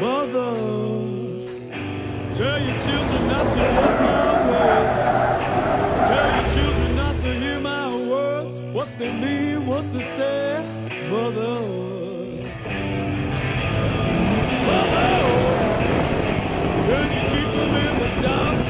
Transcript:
Mother, tell your children not to look my way. Tell your children not to hear my words, what they mean, what they say. Mother. Turn your people in the dark